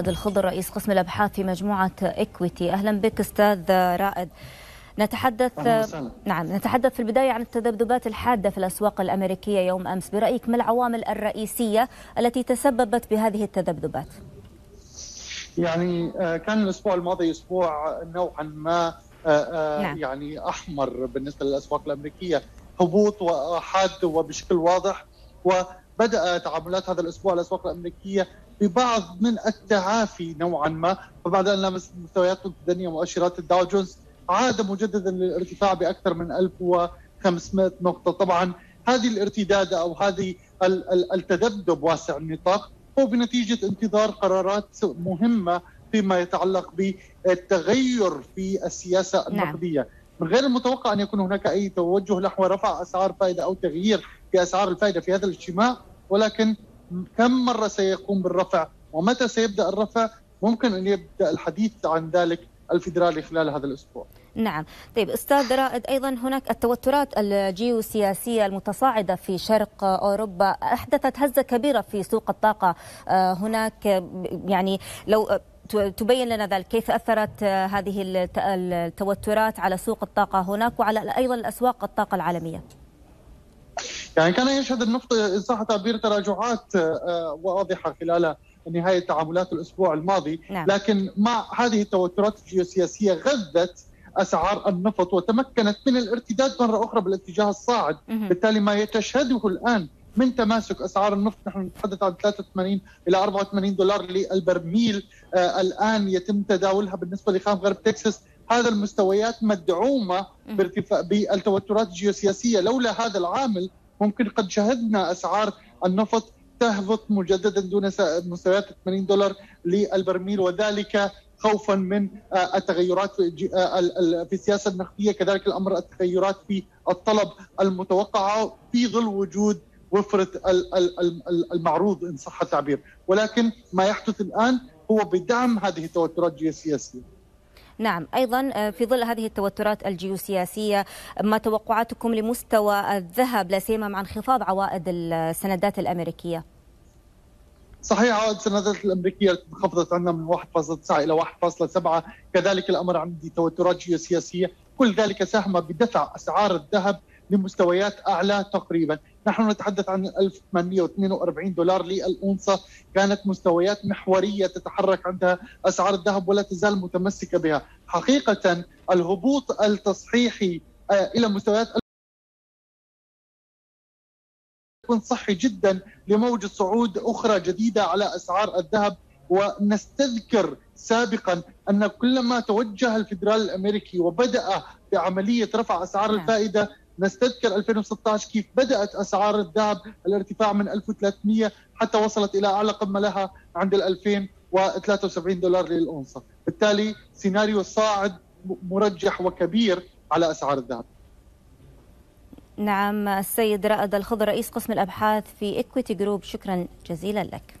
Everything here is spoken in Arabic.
رائد الخضر رئيس قسم الأبحاث في مجموعة اكويتي أهلا بك أستاذ رائد. نتحدث نعم نتحدث في البداية عن التذبذبات الحادة في الأسواق الأمريكية يوم أمس. برأيك ما العوامل الرئيسية التي تسببت بهذه التذبذبات؟ يعني كان الأسبوع الماضي أسبوع نوعا ما نعم. يعني أحمر بالنسبة للأسواق الأمريكية. هبوط وحاد وبشكل واضح. وبدأ تعاملات هذا الأسبوع الأسواق الأمريكية ببعض من التعافي نوعا ما. فبعد أن لمس مستويات متدنيه مؤشرات الداو جونز عاد مجددا للارتفاع بأكثر من 1500 نقطة. طبعا هذه الارتداد أو هذه التذبذب واسع النطاق هو بنتيجة انتظار قرارات مهمة فيما يتعلق بالتغير في السياسة النقدية. نعم. من غير المتوقع أن يكون هناك أي توجه نحو رفع أسعار فائدة أو تغيير في أسعار الفائدة في هذا الاجتماع ولكن كم مرة سيقوم بالرفع ومتى سيبدأ الرفع؟ ممكن أن يبدأ الحديث عن ذلك الفيدرالي خلال هذا الأسبوع. نعم، طيب أستاذ رائد أيضا هناك التوترات الجيوسياسية المتصاعدة في شرق أوروبا. أحدثت هزة كبيرة في سوق الطاقة. هناك يعني لو تبين لنا ذلك. كيف أثرت هذه التوترات على سوق الطاقة هناك وعلى أيضا الأسواق الطاقة العالمية. يعني كان يشهد النفط ان صح التعبير تراجعات واضحة خلال نهاية تعاملات الأسبوع الماضي. نعم. لكن مع هذه التوترات الجيوسياسية غذت أسعار النفط وتمكنت من الارتداد مرة أخرى بالاتجاه الصاعد. بالتالي ما تشهده الآن من تماسك أسعار النفط نحن نتحدث عن 83 إلى 84 دولار للبرميل آه الآن يتم تداولها بالنسبة لخام غرب تكساس. هذا المستويات مدعومة بارتفاع بالتوترات الجيوسياسية. لولا هذا العامل ممكن قد شهدنا أسعار النفط تهبط مجددا دون مستويات 80 دولار للبرميل وذلك خوفا من التغيرات في السياسة النقدية كذلك الأمر التغيرات في الطلب المتوقعه في ظل وجود وفرة المعروض إن صح التعبير. ولكن ما يحدث الآن هو بدعم هذه التوترات الجيوسياسية. نعم أيضا في ظل هذه التوترات الجيوسياسية ما توقعاتكم لمستوى الذهب؟ لا سيما مع انخفاض عوائد السندات الأمريكية. صحيح عوائد السندات الأمريكية انخفضت عندنا من 1.9 إلى 1.7 كذلك الأمر عندي توترات جيوسياسية. كل ذلك ساهم بدفع أسعار الذهب لمستويات أعلى تقريبا. نحن نتحدث عن 1842 دولار للأونصة كانت مستويات محورية تتحرك عندها أسعار الذهب ولا تزال متمسكة بها. حقيقة الهبوط التصحيحي إلى مستويات يكون صحي جدا لموجة صعود أخرى جديدة على أسعار الذهب. ونستذكر سابقا أن كلما توجه الفدرال الأمريكي وبدأ بعملية رفع أسعار الفائدة نستذكر 2016 كيف بدأت أسعار الذهب الارتفاع من 1300 حتى وصلت إلى أعلى قمة لها عند ال 2073 دولار للاونصه، بالتالي سيناريو صاعد مرجح وكبير على أسعار الذهب. نعم السيد رائد الخضر رئيس قسم الأبحاث في اكويتي جروب شكرا جزيلا لك.